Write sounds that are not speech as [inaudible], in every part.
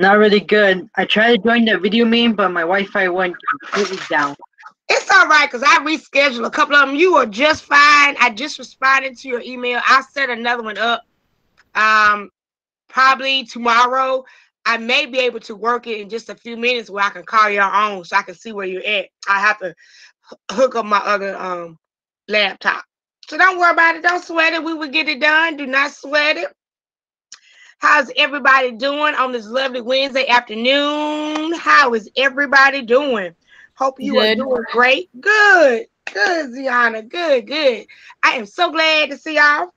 Not really good. I tried to join the video meeting, but my Wi-Fi went completely down. It's all right because I rescheduled a couple of them. You are just fine. I just responded to your email. I set another one up. Um, probably tomorrow. I may be able to work it in just a few minutes where I can call your own so I can see where you're at. I have to hook up my other um laptop. So don't worry about it. Don't sweat it. We will get it done. Do not sweat it. How's everybody doing on this lovely Wednesday afternoon? How is everybody doing? Hope you good. are doing great. Good. Good, Ziana. Good, good. I am so glad to see y'all.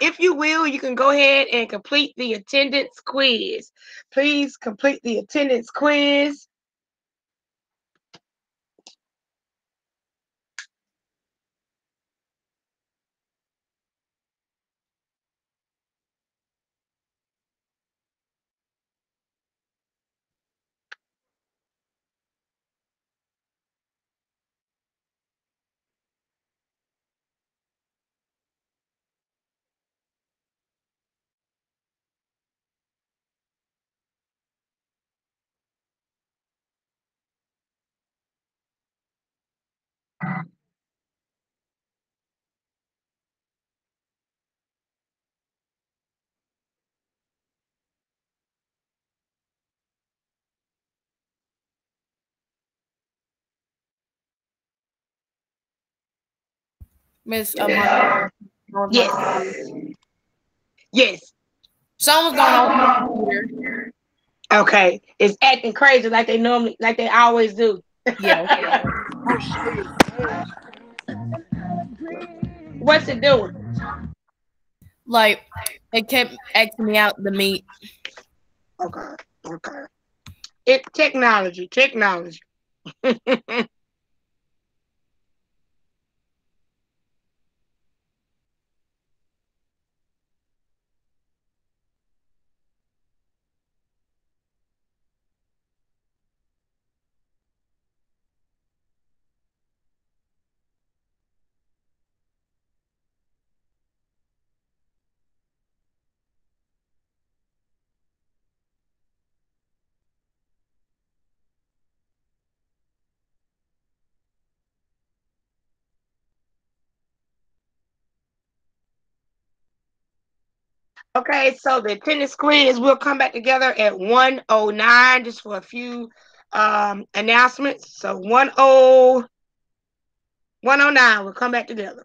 If you will, you can go ahead and complete the attendance quiz. Please complete the attendance quiz. Miss yeah. Um, yes. Yes. Something's going on here. Okay. It's acting crazy like they normally like they always do. Yeah. [laughs] What's it doing? Like it kept acting me out the meet. Okay. Okay. It technology, technology. [laughs] Okay, so the tennis quiz will come back together at 109 just for a few um announcements. So 10 109 will come back together.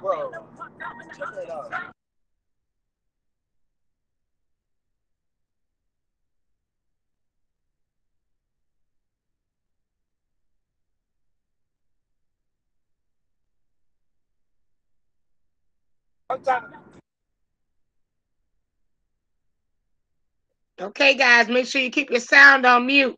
Bro, out. Okay, guys, make sure you keep your sound on mute.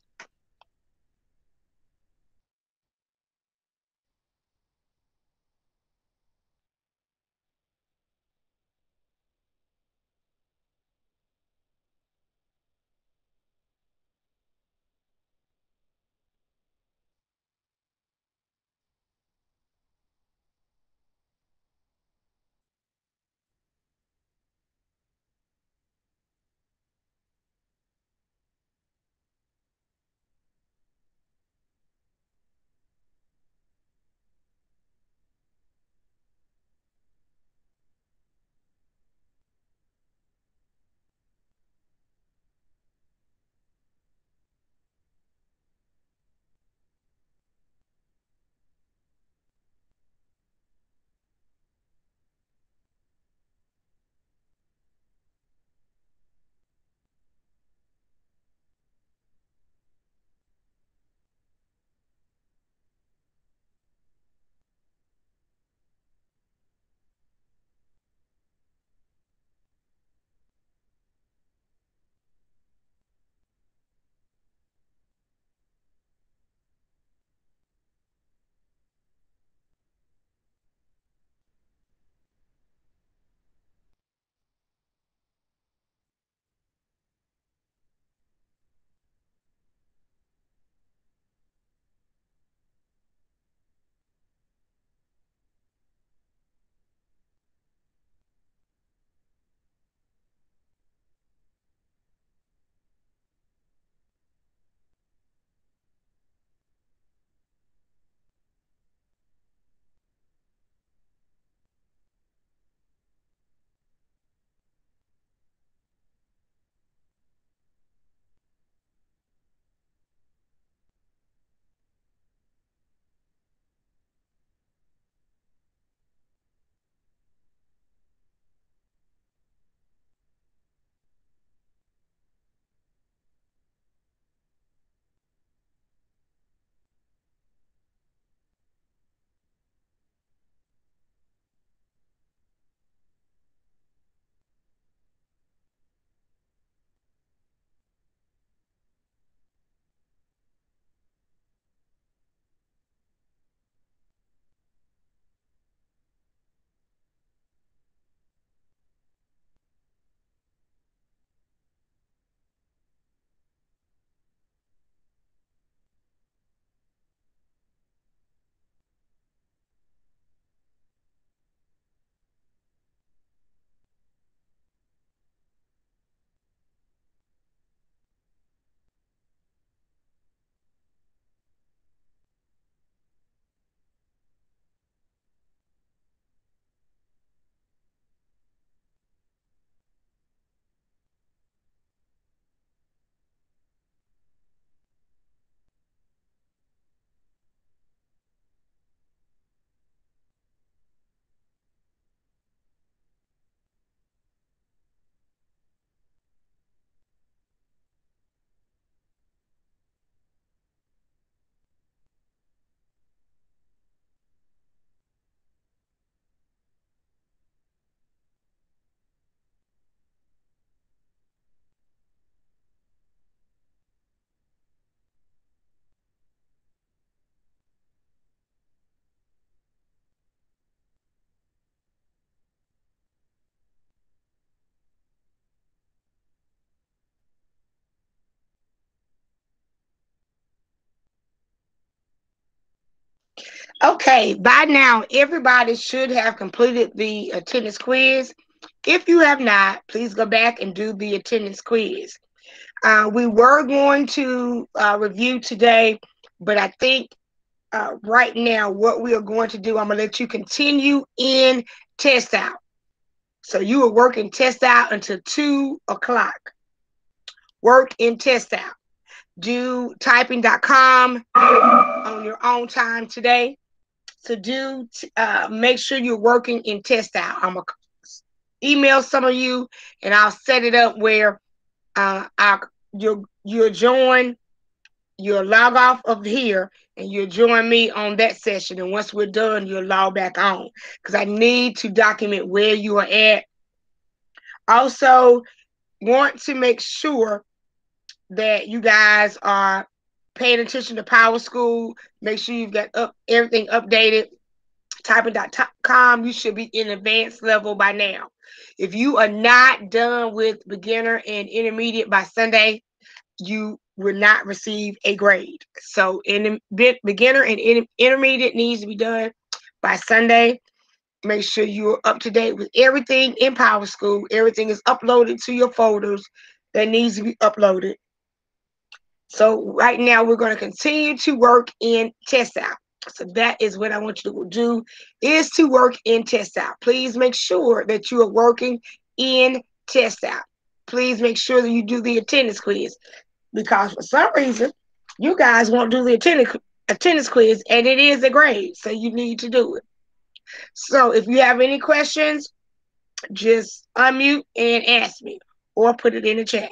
Okay, by now everybody should have completed the attendance quiz. If you have not, please go back and do the attendance quiz. Uh, we were going to uh, review today, but I think uh, right now what we are going to do, I'm going to let you continue in test out. So you are working test out until 2 o'clock. Work in test out. Do typing.com on your own time today. So do uh, make sure you're working in test out. I'm to email some of you and I'll set it up where uh, I, you'll, you'll join, you'll log off of here and you'll join me on that session. And once we're done, you'll log back on because I need to document where you are at. Also, want to make sure that you guys are paying attention to Power School. Make sure you've got up everything updated. Typing.com, you should be in advanced level by now. If you are not done with beginner and intermediate by Sunday, you will not receive a grade. So in beginner and in, intermediate needs to be done by Sunday. Make sure you're up to date with everything in Power School. Everything is uploaded to your folders that needs to be uploaded. So right now we're going to continue to work in test out. So that is what I want you to do is to work in test out. Please make sure that you are working in test out. Please make sure that you do the attendance quiz because for some reason you guys won't do the attendance attendance quiz and it is a grade, so you need to do it. So if you have any questions, just unmute and ask me or put it in the chat.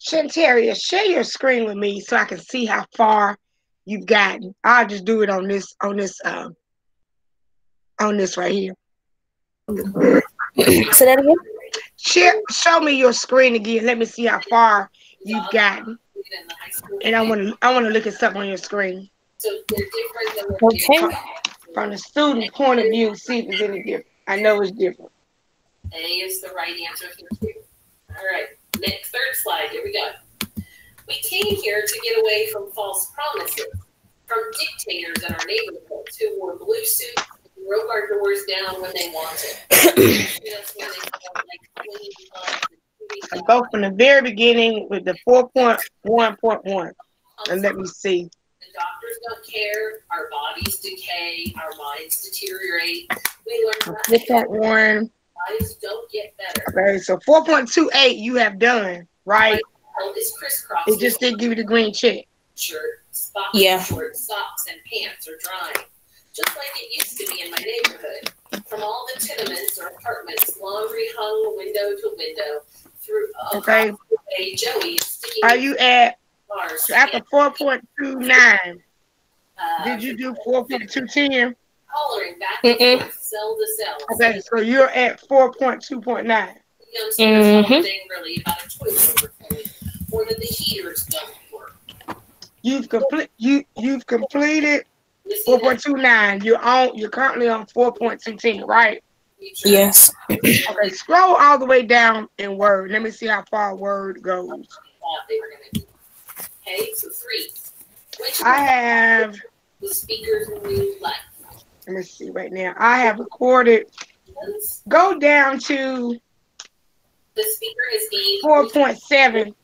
Shantaria, share your screen with me so I can see how far you've gotten. I'll just do it on this on this um on this right here. Say that again. Share, show me your screen again. Let me see how far you've gotten. And I want to I want to look at something on your screen Okay. from the student point of view. See if it's any different. I know it's different. A is the right answer here too. All right, next third slide. Here we go. We came here to get away from false promises, from dictators in our neighborhoods who wore blue suits and broke our doors down when they wanted. [coughs] Just when they felt like clean thumbs and I go from the very beginning with the four point one point one, and let me see. The doctors don't care. Our bodies decay. Our minds deteriorate. We learn Four that point I just don't get better. Okay, so 4.28 you have done, right? Oh, it just didn't give you the green check. Shirt, spots, yeah. short socks, and pants are drying, just like it used to be in my neighborhood. From all the tenements or apartments, laundry hung window to window through. Uh, okay. Hey, Joey Are you at so after 4.29? Uh, did you do 4.210? coloring back mm-hmm. forth, cell to cell. Okay, so you're at 4.2.9. You notice know, mm-hmm. thing really about a toilet overflowing or that the heaters don't work. You've complete you you've completed 4.29. You're on you're currently on four point two ten, right? Yes. okay, scroll all the way down in Word. Let me see how far Word goes. Okay, so three. Which I have the speakers in real life let me see right now. I have recorded go down to The speaker is being four point seven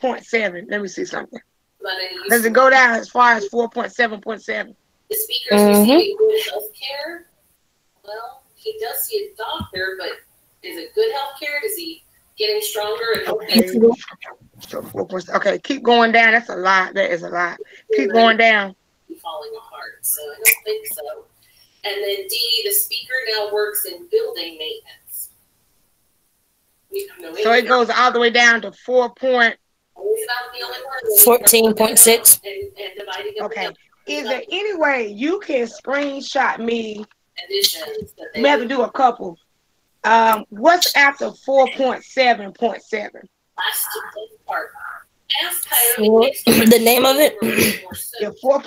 point seven. Let me see something. but in use- Does it go down as far as four point seven point seven? The speaker is Mhm. receiving good health care. Well, he does see a doctor, but is it good health care? Does he getting stronger and Okay. So four point okay, keep going down. That's a lot. That is a lot. Keep going down. falling apart? So I don't think so. And then D, the speaker now works in building maintenance. No So it goes all the way down to four point. He's not the only one. 14.6. And, and Okay. Is there any way you can screenshot me? additions We have to do a couple. Um, what's after four point seven point seven? last part. Ask Four- Coyote [clears throat] the name of it? The [clears throat] four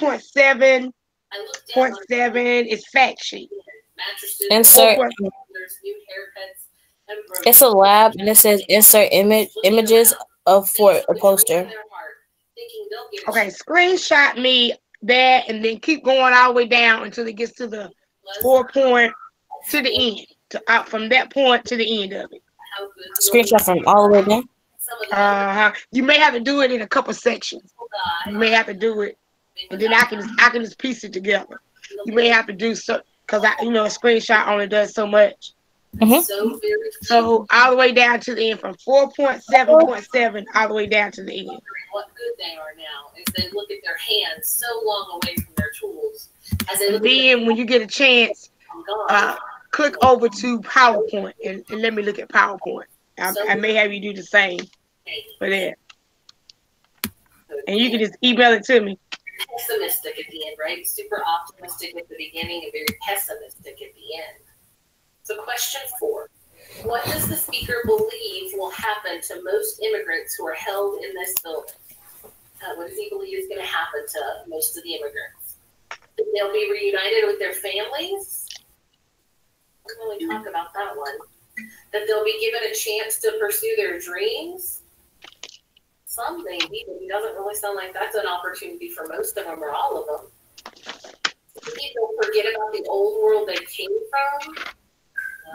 point seven I looked down point on seven is fact sheet. mattresses, Insert. Four there's new haircuts, and It's a lab, and it says insert image images of for a poster. Okay, screenshot me that and then keep going all the way down until it gets to the four point to the end. To out from that point to the end of it. Screenshot from all the way down. Uh-huh. You may have to do it in a couple sections. You may have to do it and then I can just I can just piece it together. You may have to do so because I you know a screenshot only does so much. Mhm. So all the way down to the end from four point seven point seven all the way down to the end. what good they are now is they look at their hands so long away from their tools as they And look at then when you get a chance, uh, click over to PowerPoint and, and let me look at PowerPoint. I, I may have you do the same for that. And you can just email it to me. Pessimistic at the end, right? Super optimistic at the beginning and very pessimistic at the end. So, question four What does the speaker believe will happen to most immigrants who are held in this building? Uh, what does he believe is going to happen to most of the immigrants? That they'll be reunited with their families? We don't really talk about that one. That they'll be given a chance to pursue their dreams? Some maybe, but doesn't really sound like that's an opportunity for most of them or all of them. People forget about the old world they came from.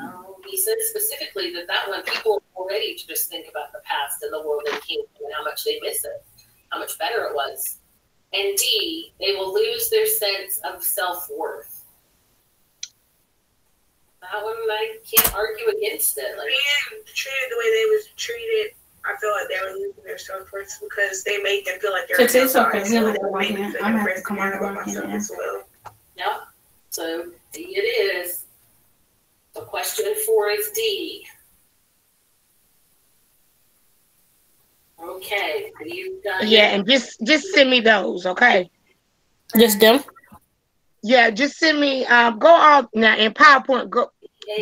No, he said specifically that that one people are ready to just think about the past and the world they came from and how much they miss it, how much better it was. And D, they will lose their sense of self worth. That one I can't argue against it. Like being treated the way they was treated, I feel like they were losing their self worth because they made them feel like they're It's- it's okay. So We'll it go made back me in. feel I'm gonna have to come on about myself in. as well. Yeah, so D it is. So question four is D. Okay, have you done? Yeah, and just just send me those, okay? Just them. Yeah, just send me. Um, go all now in PowerPoint. Go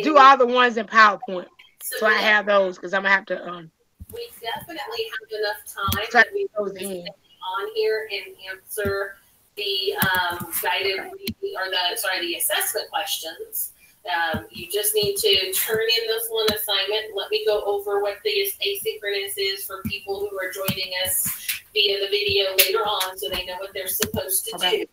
do all the ones in PowerPoint, so so I have those because I'm gonna have to um We definitely have enough time that we can on here and answer the um, guided or the sorry the assessment questions. Um, you just need to turn in this one assignment. Let me go over what the asynchronous is for people who are joining us via the video later on, so they know what they're supposed to Okay. do.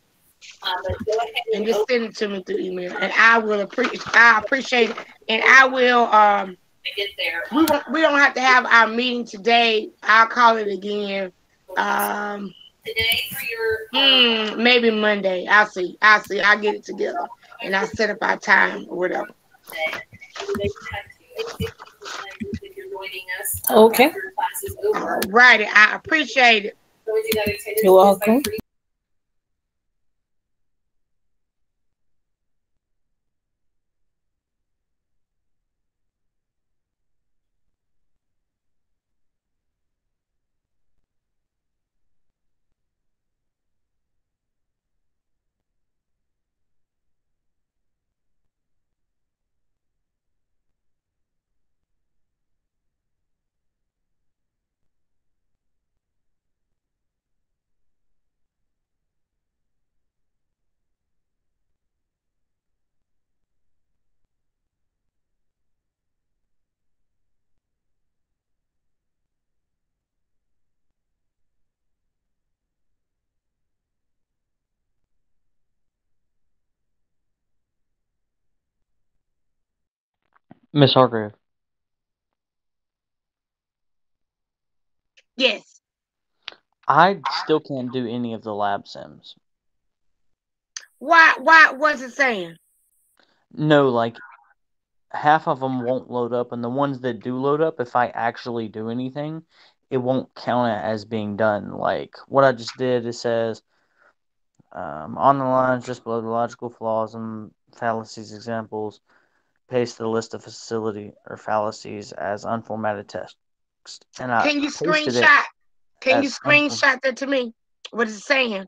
Um, but go ahead and and just send it to me through email, and I will appreciate. I appreciate it, and I will um. To get there. We won't, we don't have to have our meeting today. I'll call it again. Um, Today for your um, hmm, maybe Monday. I'll see. I'll see. I'll get it together and I'll set up our time or whatever. day. And they have two asynchronous if you're joining us. Okay. After class is over. Righty. I appreciate it. So we do that attendance You're welcome. Miss Hargrave, Yes. I still can't do any of the lab sims. Why? Why? What's it saying? No, like half of them won't load up, and the ones that do load up, if I actually do anything, it won't count it as being done. Like what I just did, it says um, on the lines just below the logical flaws and fallacies examples, paste the list of facility or fallacies as unformatted text. And I Can you screenshot? Can you screenshot that to me? What is it saying?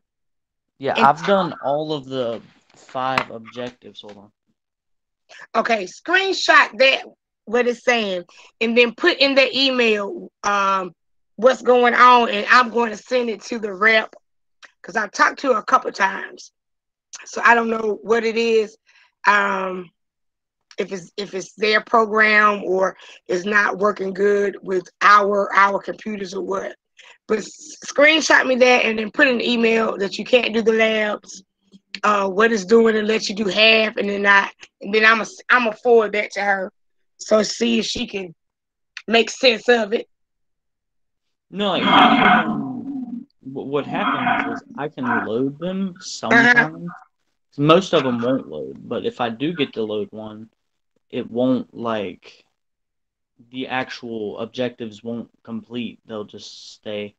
Yeah, and- I've done all of the five objectives. Hold on. Okay, screenshot that what it's saying, and then put in the email um what's going on, and I'm going to send it to the rep because I've talked to her a couple times, so I don't know what it is. Um, if it's if it's their program or it's not working good with our our computers or what. But screenshot me that and then put in the email that you can't do the labs, uh, what it's doing and let you do half, and then I and then I'm a I'm a forward that to her, so see if she can make sense of it. No, like half of them, wh- what happens is I can load them sometimes. Most of them won't load, but if I do get to load one, it won't like the actual objectives won't complete. They'll just stay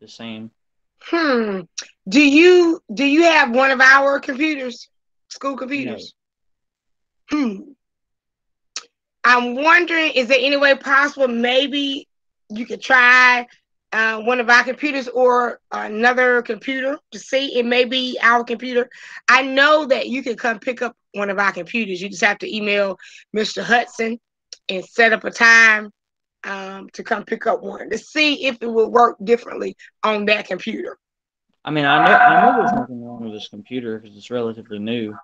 the same. Hmm. Do you do you have one of our computers, school computers? Hmm. I'm wondering, is there any way possible maybe you could try uh, one of our computers or another computer to see it may be our computer. I know that you can come pick up one of our computers. You just have to email Mr. Hudson and set up a time um, to come pick up one to see if it will work differently on that computer. I mean, I know I know there's nothing wrong with this computer because it's relatively new.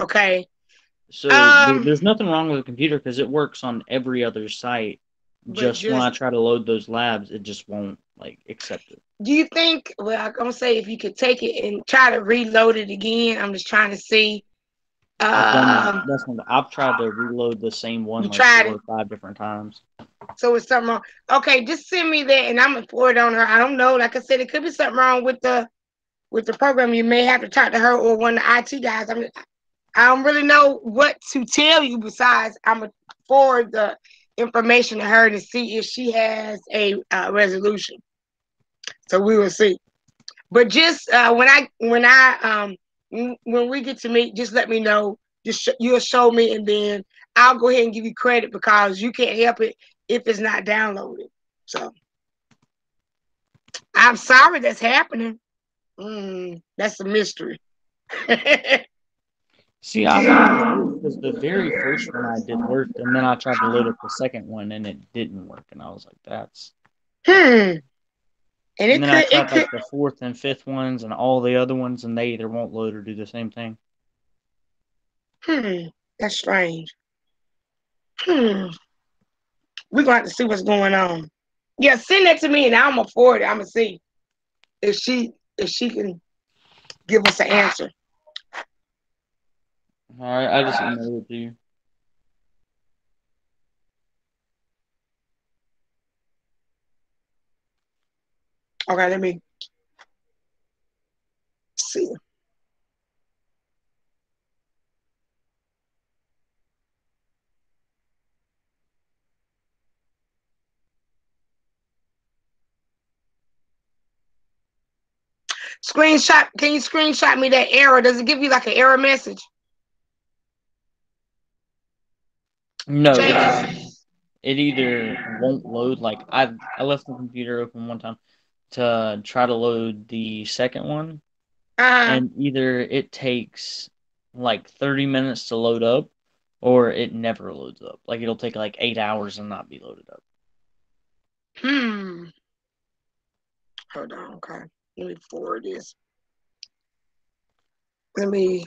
Okay. So Um, there's nothing wrong with the computer because it works on every other site. But Just, when I try to load those labs, it just won't like accept it. Do you think? Well, I'm gonna say if you could take it and try to reload it again. I'm just trying to see. I've done. Um. I've tried to reload the same one like four or five different times. so it's something wrong. Okay, just send me that, and I'm gonna forward it on her. I don't know. Like I said, it could be something wrong with the with the program. You may have to talk to her or one of the IT guys. I mean, I don't really know what to tell you besides I'm gonna forward the information to her to see if she has a uh, resolution. So we will see. But just uh, when I when I um when we get to meet, just let me know. Just sh- you'll show me, and then I'll go ahead and give you credit because you can't help it. if it's not downloaded. So I'm sorry that's happening. Mm, that's a mystery. [laughs] See, I because the very first one I did worked, and then I tried to load up the second one, and it didn't work, and I was like, "That's." hmm. And it And then I could, it tried could, like the fourth and fifth ones, and all the other ones, and they either won't load or do the same thing. hmm. That's strange. Hmm. We're gonna have to see what's going on. Yeah, send that to me, and I'm gonna forward it. I'm gonna see if she if she can give us an answer. All right, I just emailed it to you. Okay, let me see. Screenshot, can you screenshot me that error? Does it give you like an error message? No, it, it either won't load. Like I, I left the computer open one time to try to load the second one, Uh, and either it takes like 30 minutes to load up, or it never loads up. Like it'll take like eight hours and not be loaded up. hmm. Hold on, okay. Let me forward this. Let me.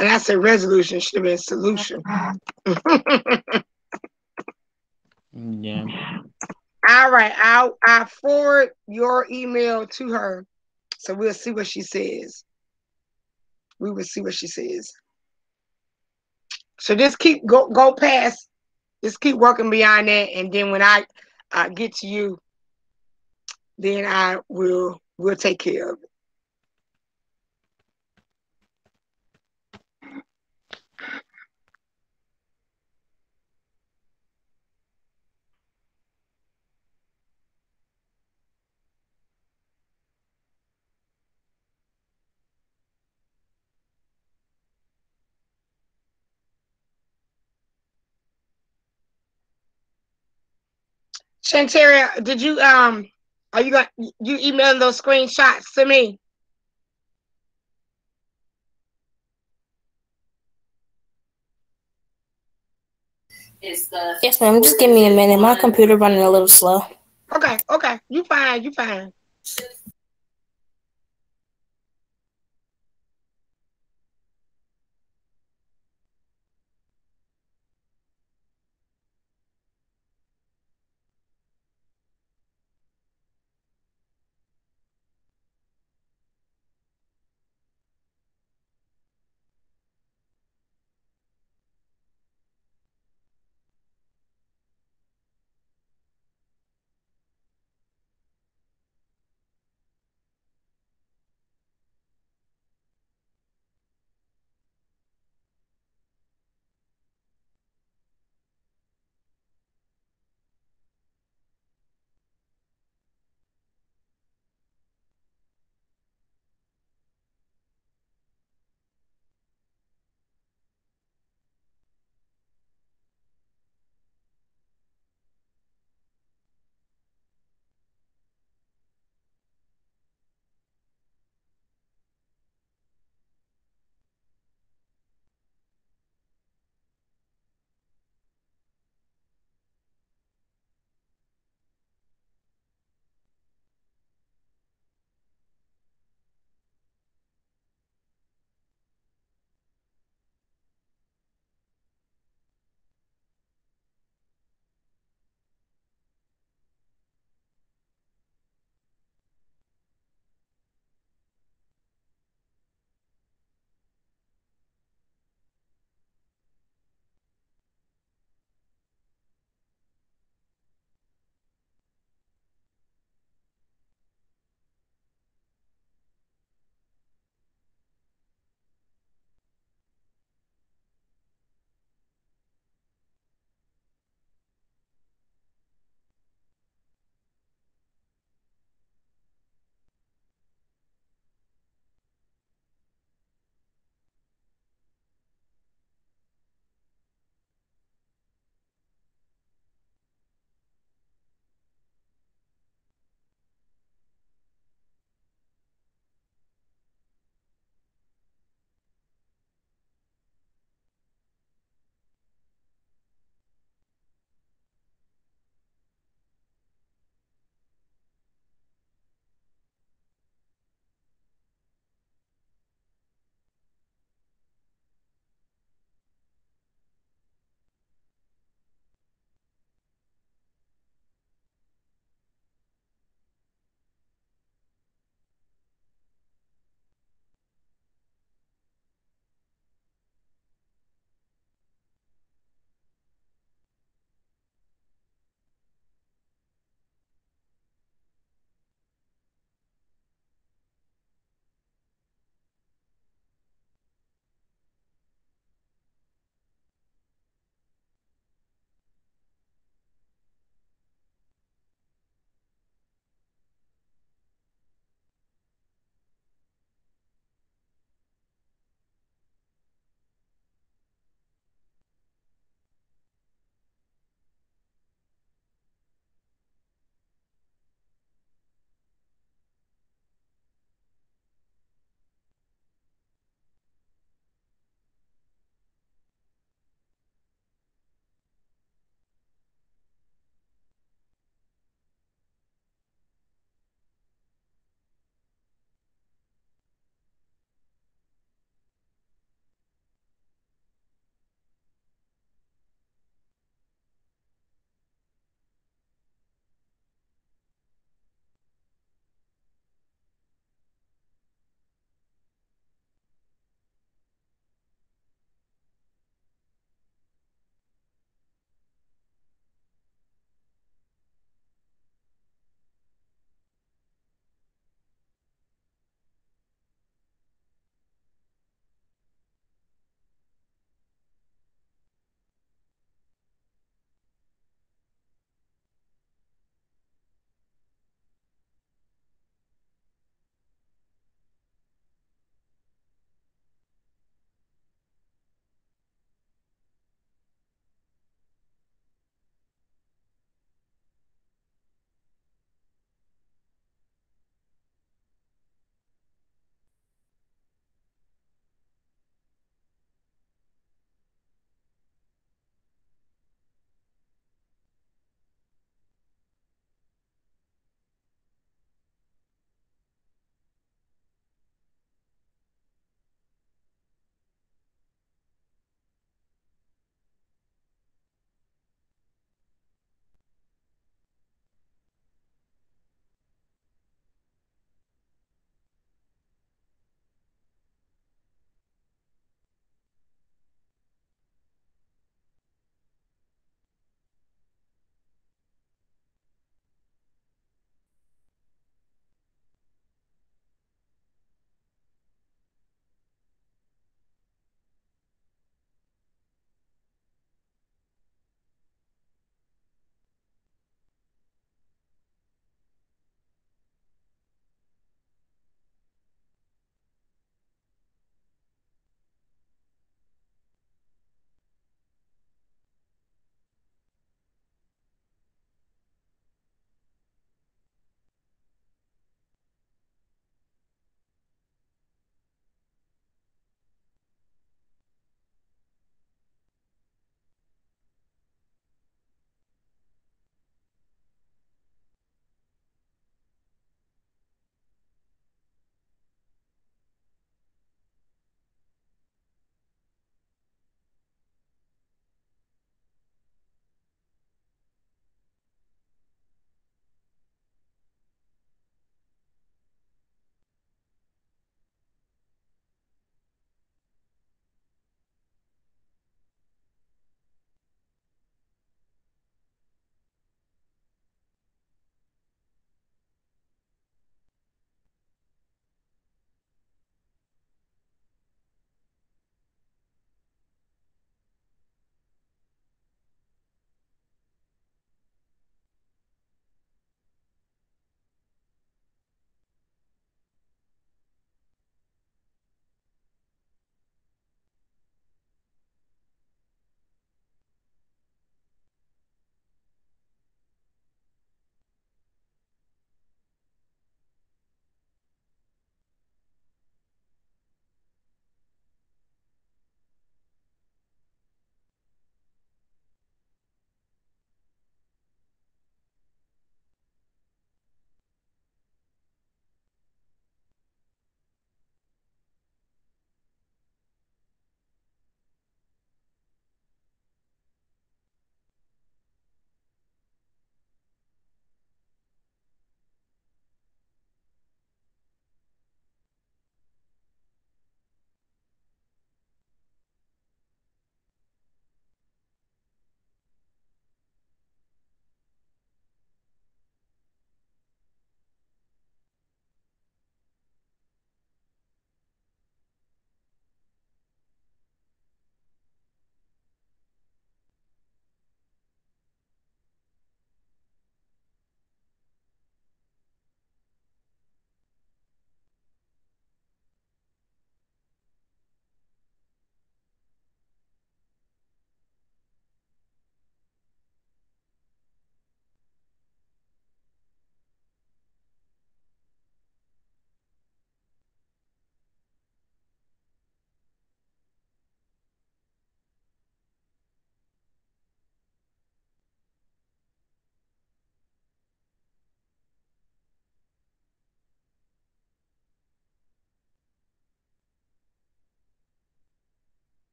And I said resolution should have been solution. Yeah. [laughs] All right, I'll I forward your email to her, so we'll see what she says. We will see what she says. So just keep go go past, just keep working beyond that, and then when I uh, get to you, then I will will take care of it. Shantaria, did you um are you got you emailing those screenshots to me? Is the Yes, ma'am. Just give me a minute. My computer running a little slow. Okay, okay. You fine, you fine.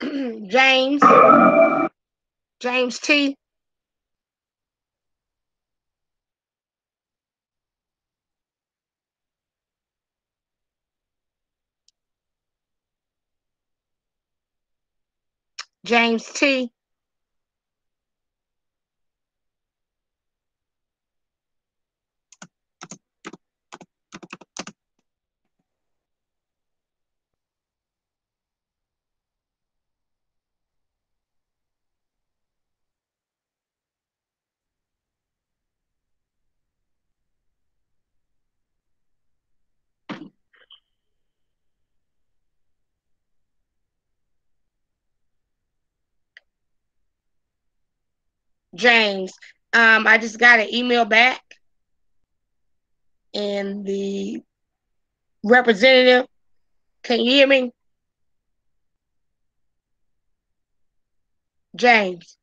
[clears throat] James. James T. James T. James. Um, I just got an email back, and the representative, can you hear me? James.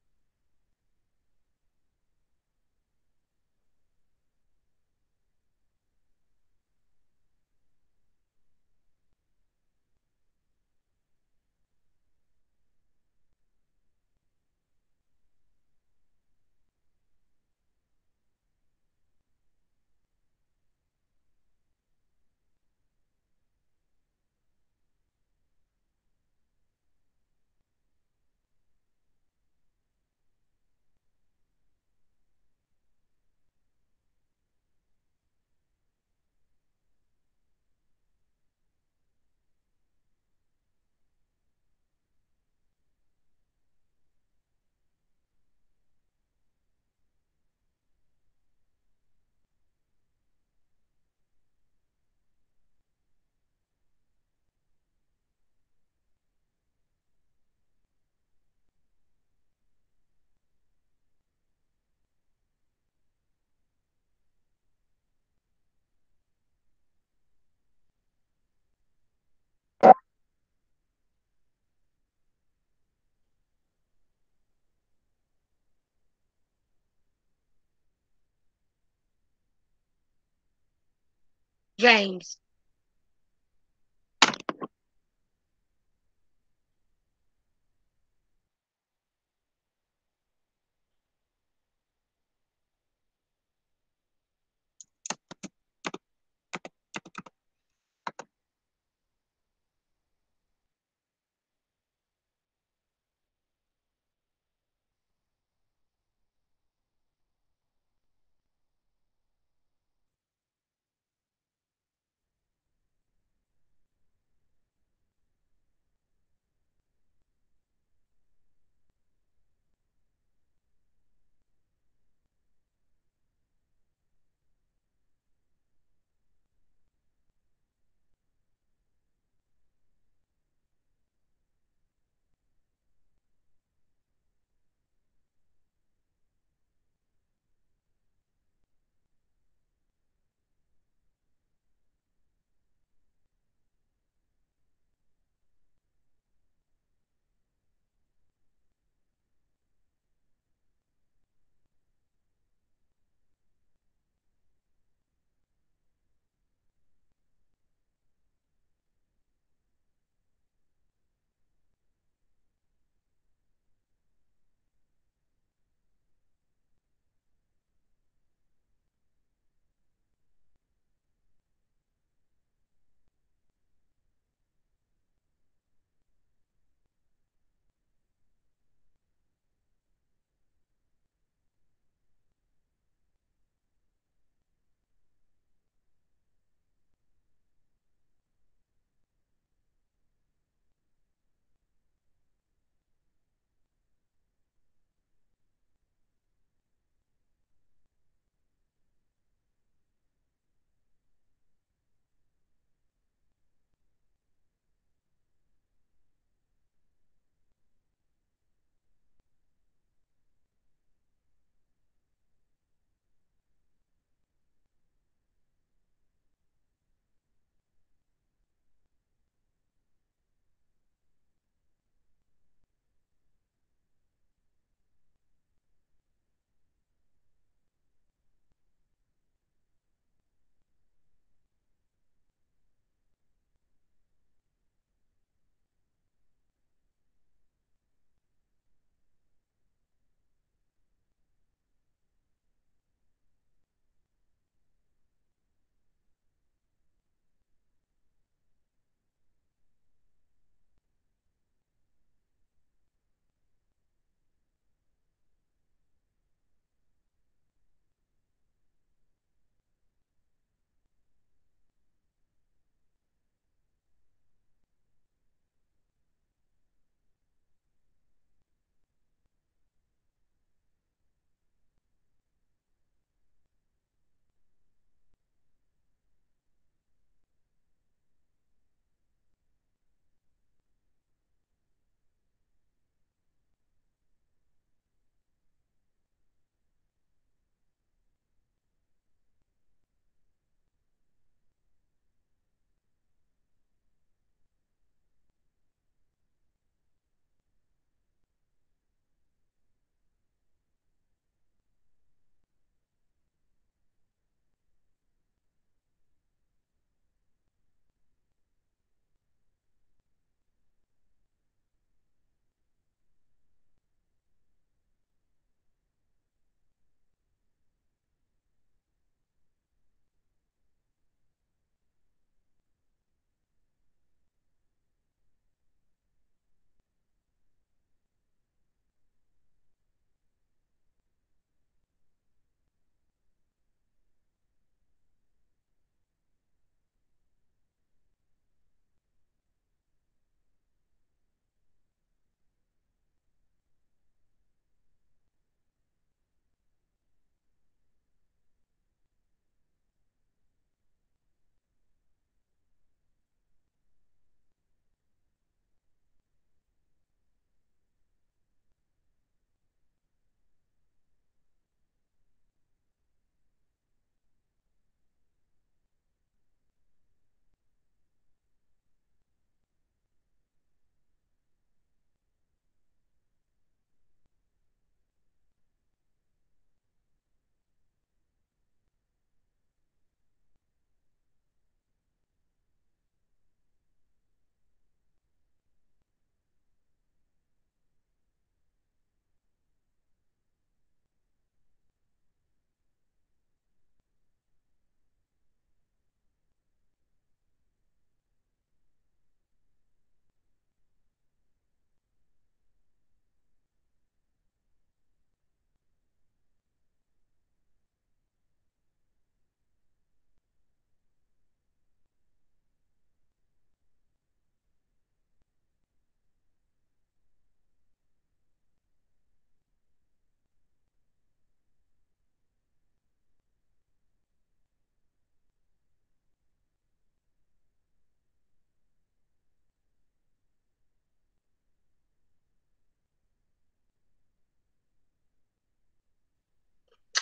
James.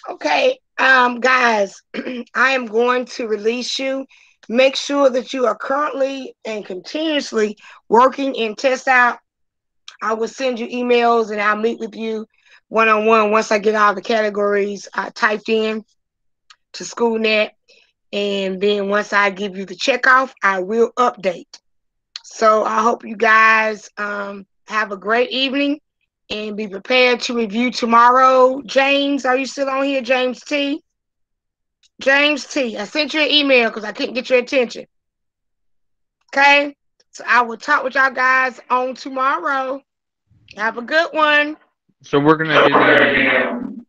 Okay, um, guys, [clears throat] I am going to release you. Make sure that you are currently and continuously working in TestOut. I will send you emails and I'll meet with you one on one once I get all the categories uh, typed in to SchoolNet. And then once I give you the check off, I will update. So I hope you guys um, have a great evening and be prepared to review tomorrow. James, are you still on here? James T. James T. I sent you an email because I couldn't get your attention. Okay. So I will talk with y'all guys on tomorrow. Have a good one. So we're gonna do the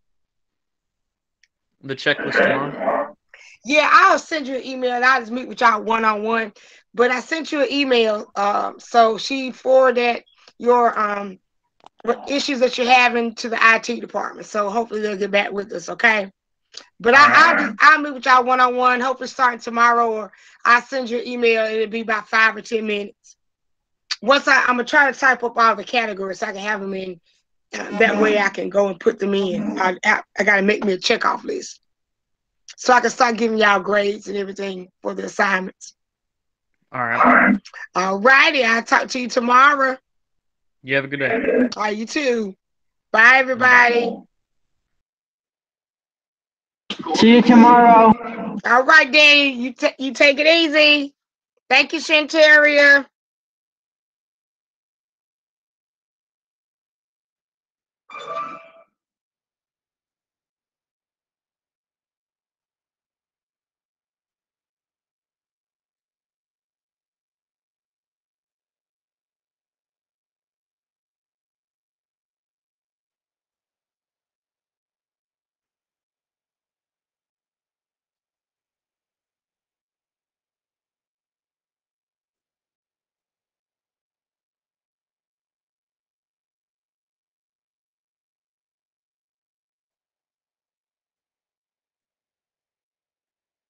the checklist tomorrow. Yeah, I'll send you an email and I'll just meet with y'all one on one. But I sent you an email. Um, so she forwarded your um issues that you're having to the IT department. So hopefully they'll get back with us, okay? But I, I'll just, I'll meet with y'all one on one. Hopefully starting tomorrow, or I'll send you an email. It'll be about five or ten minutes. Once I, I'm gonna try to type up all the categories so I can have them in. Uh, that way I can go and put them in. I, I, I gotta make me a checkoff list so I can start giving y'all grades and everything for the assignments. All right. All righty, I'll talk to you tomorrow. You have a good day. All right, you too. Bye, everybody. See you tomorrow. All right, Danny, you ta you take it easy. Thank you, Shantaria.